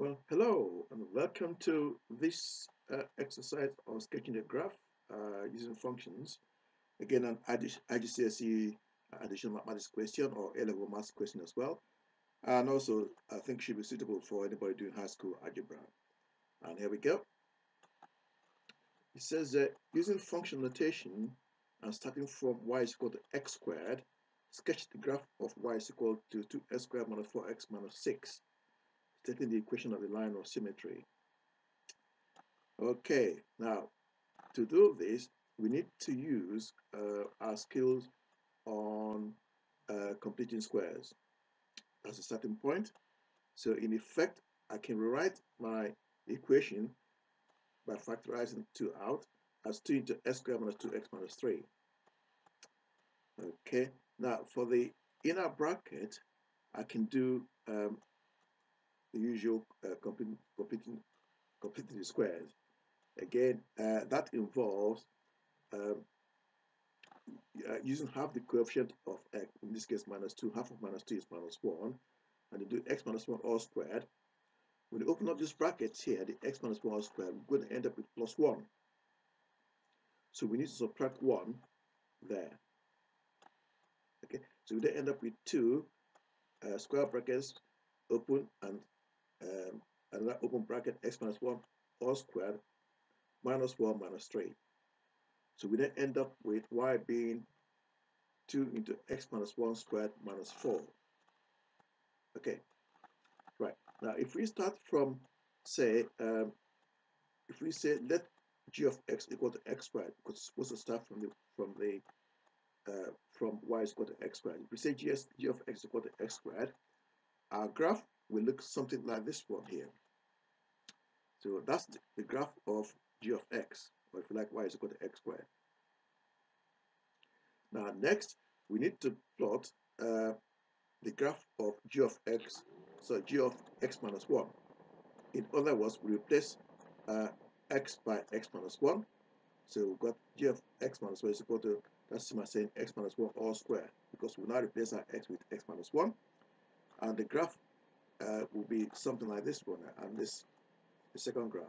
Well, hello and welcome to this uh, exercise on sketching a graph uh, using functions. Again, an IGCSE additional mathematics question or A-level maths question as well. And also, I think should be suitable for anybody doing high school algebra. And here we go. It says that using function notation and starting from y is equal to x squared, sketch the graph of y is equal to 2x squared minus 4x minus 6 stating the equation of the line of symmetry. Okay, now to do this, we need to use uh, our skills on uh, completing squares. That's a starting point. So in effect, I can rewrite my equation by factorizing 2 out as 2 into x squared minus 2x minus 3. Okay, now for the inner bracket, I can do um, the usual uh, completing, completing, completing the squares. Again, uh, that involves um, uh, using half the coefficient of x, in this case minus 2, half of minus 2 is minus 1, and you do x minus 1 all squared. When you open up this bracket here, the x minus 1 all squared, we're going to end up with plus 1. So we need to subtract 1 there. Okay, so we then end up with 2 uh, square brackets open and um, another open bracket x minus 1 all squared minus 1 minus 3. So we then end up with y being 2 into x minus 1 squared minus 4. Okay, right. Now if we start from, say, um, if we say let g of x equal to x squared, because it's supposed to start from the from the uh, from y is equal to x squared. If we say g, g of x equal to x squared, our graph will look something like this one here. So that's the, graph of g of x, or if you like, y is equal to x squared. Now next, we need to plot uh, the graph of g of x, so g of x minus 1. In other words, we replace uh, x by x minus 1. So we've got g of x minus 1 is equal to, that's my saying x minus 1 all square, because we now replace our x with x minus 1. And the graph uh, will be something like this one and this the second graph.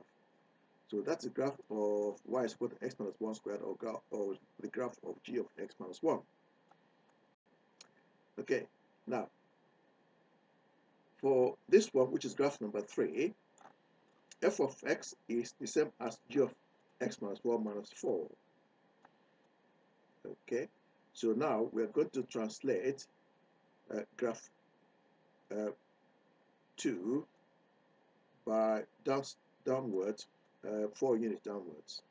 So that's the graph of y is equal to x minus 1 squared or, or the graph of g of x minus 1. Okay, now for this one, which is graph number 3, f of x is the same as g of x minus 1 minus 4. Okay, so now we're going to translate uh, graph uh, 2 by down, downwards, uh, 4 units downwards.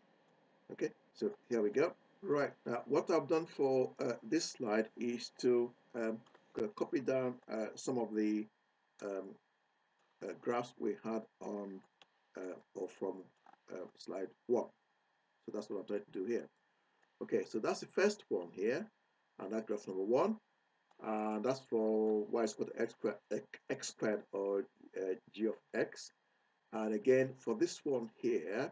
Okay, so here we go. Right, now what I've done for uh, this slide is to um, copy down uh, some of the um, uh, graphs we had on uh, or from uh, slide 1. So that's what I'm trying to do here. Okay, so that's the first one here, and that graph number 1 and that's for y is equal to x squared, x squared or uh, g of x. And again, for this one here,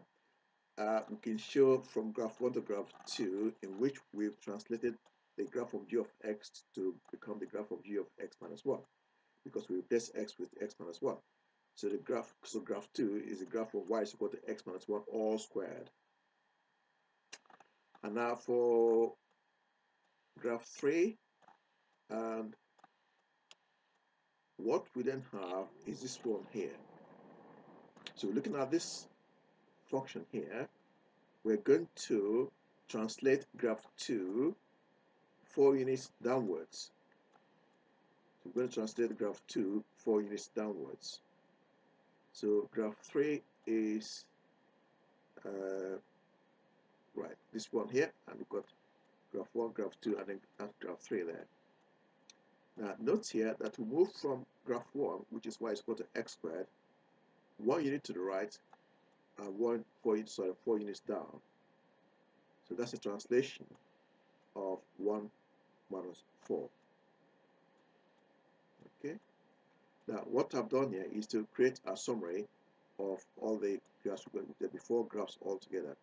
uh, we can show from graph 1 to graph 2 in which we've translated the graph of g of x to become the graph of g of x minus 1 because we replace x with x minus 1. So the graph, so graph 2 is the graph of y is equal to x minus 1 all squared. And now for graph 3, and what we then have is this one here. So looking at this function here, we're going to translate graph 2 4 units downwards. So we're going to translate graph 2 4 units downwards. So graph 3 is uh, right this one here and we've got graph 1, graph 2 and then graph 3 there. Now note here that to move from graph 1, which is y is equal to x squared, one unit to the right and one four units, sorry, four units down. So that's a translation of 1 minus 4. Okay. Now what I've done here is to create a summary of all the graphs the before graphs all together.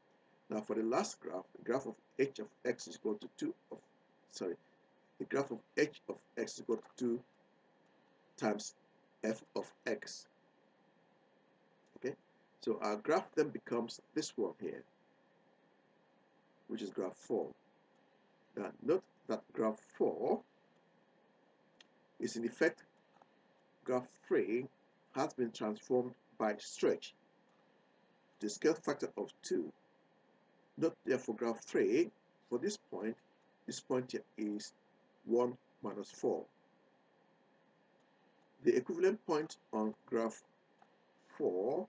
Now for the last graph, the graph of h of x is equal to 2 of sorry the graph of h of x is equal to 2 times f of x. Okay, so our graph then becomes this one here, which is graph 4. Now note that graph 4 is in effect graph 3 has been transformed by stretch the scale factor of 2. Note therefore graph 3 for this point, this point here is 1 minus 4. The equivalent point on graph 4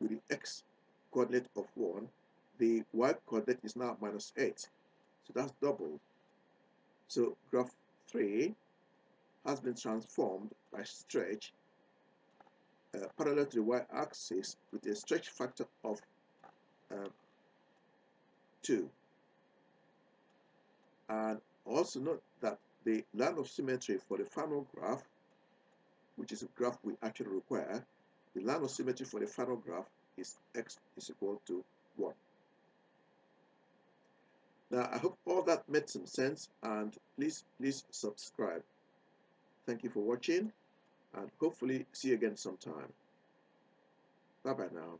with the x coordinate of 1, the y coordinate is now minus 8. So that's doubled. So graph 3 has been transformed by stretch uh, parallel to the y-axis with a stretch factor of uh, 2. And also note that the line of symmetry for the final graph, which is a graph we actually require, the line of symmetry for the final graph is x is equal to 1. Now, I hope all that made some sense and please, please subscribe. Thank you for watching and hopefully see you again sometime. Bye bye now.